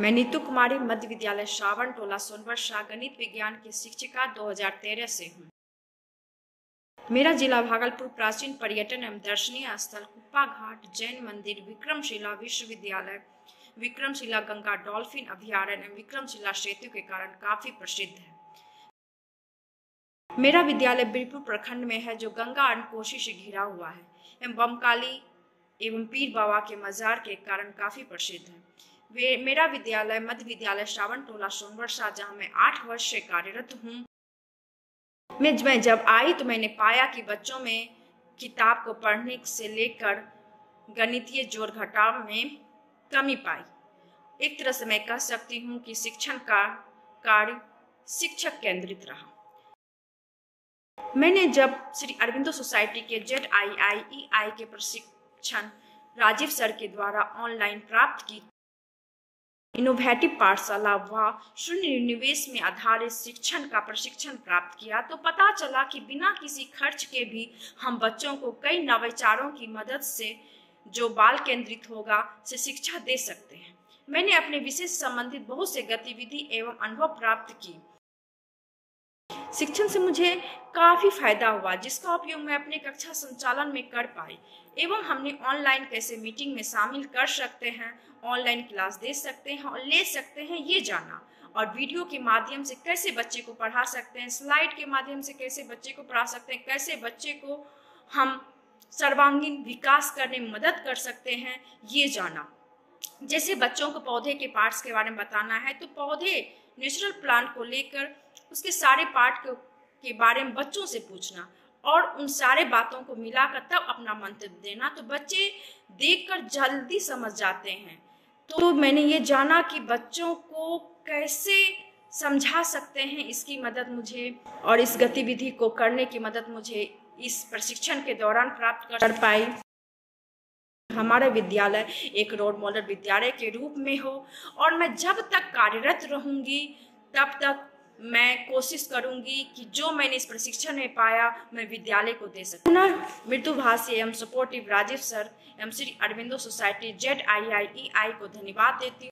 मैं नीतू कुमारी, मध्य विद्यालय श्रावण, टोला सोनवर शाह, गणित विज्ञान की शिक्षिका 2013 से हूँ। मेरा जिला भागलपुर प्राचीन पर्यटन एवं दर्शनीय स्थल कुप्पा घाट जैन मंदिर, विक्रमशिला विश्वविद्यालय, विक्रमशिला गंगा डॉल्फिन अभ्यारण्य एवं विक्रमशिला सेतु के कारण काफ़ी प्रसिद्ध है। मेरा विद्यालय बीरपुर प्रखंड में है, जो गंगा अनकोशी से घिरा हुआ है, एवं बमकाली एवं पीर बाबा के मजार के कारण काफ़ी प्रसिद्ध है। मेरा विद्यालय, मध्य विद्यालय श्रावण, टोला सोनवर जहाँ मैं आठ वर्ष से कार्यरत हूँ। मैं मैं जब आई तो मैंने पाया कि बच्चों में किताब को पढ़ने से लेकर गणितीय जोड़ घटाव में कमी पाई। एक तरह से मैं कह सकती हूँ कि शिक्षण का कार्य शिक्षक केंद्रित रहा। मैंने जब श्री अरविंदो सोसाइटी के Z I I E I के प्रशिक्षण राजीव सर के द्वारा ऑनलाइन प्राप्त की इनोवेटिव पाठशाला व शून्य निवेश में आधारित शिक्षण का प्रशिक्षण प्राप्त किया तो पता चला कि बिना किसी खर्च के भी हम बच्चों को कई नवाचारों की मदद से जो बाल केंद्रित होगा से शिक्षा दे सकते हैं। मैंने अपने विषय संबंधित बहुत से गतिविधि एवं अनुभव प्राप्त की शिक्षण से मुझे काफ़ी फ़ायदा हुआ, जिसका उपयोग मैं अपने कक्षा संचालन में कर पाई। एवं हमने ऑनलाइन कैसे मीटिंग में शामिल कर सकते हैं, ऑनलाइन क्लास दे सकते हैं और ले सकते हैं, ये जाना। और वीडियो के माध्यम से कैसे बच्चे को पढ़ा सकते हैं, स्लाइड के माध्यम से कैसे बच्चे को पढ़ा सकते हैं, कैसे बच्चे को हम सर्वांगीण विकास करने में मदद कर सकते हैं, ये जाना। जैसे बच्चों को पौधे के पार्ट्स के बारे में बताना है तो पौधे नेचुरल प्लांट को लेकर उसके सारे पार्ट के बारे में बच्चों से पूछना और उन सारे बातों को मिलाकर तब अपना मंतव्य देना। तो बच्चे देखकर जल्दी समझ जाते हैं। तो मैंने ये जाना कि बच्चों को कैसे समझा सकते हैं, इसकी मदद मुझे और इस गतिविधि को करने की मदद मुझे इस प्रशिक्षण के दौरान प्राप्त कर पाई। हमारा विद्यालय एक रोल मॉडल विद्यालय के रूप में हो। और मैं जब तक कार्यरत रहूँगी, तब तक मैं कोशिश करूँगी कि जो मैंने इस प्रशिक्षण में पाया, मैं विद्यालय को दे सकूँ। मृदुभाषी एवं सपोर्टिव राजीव सर एवं Shri Aurobindo society, Z I I E I को धन्यवाद देती